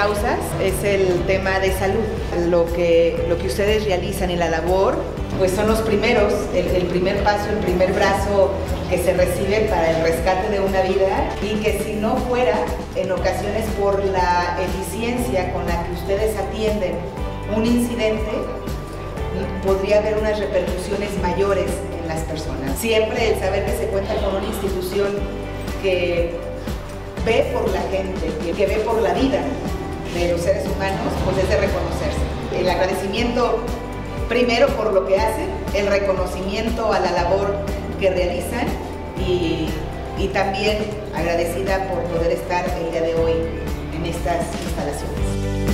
causas es el tema de salud. Lo que, lo que ustedes realizan en la labor, pues son los primeros, el, el primer paso, el primer brazo que se recibe para el rescate de una vida y que si no fuera, en ocasiones por la eficiencia con la que ustedes atienden un incidente, podría haber unas repercusiones mayores en las personas. Siempre el saber que se cuenta con una institución que ve por la gente, que ve por la vida de los seres humanos, pues es de reconocerse. El agradecimiento primero por lo que hacen, el reconocimiento a la labor que realizan y, y también agradecida por poder estar el día de hoy en estas instalaciones.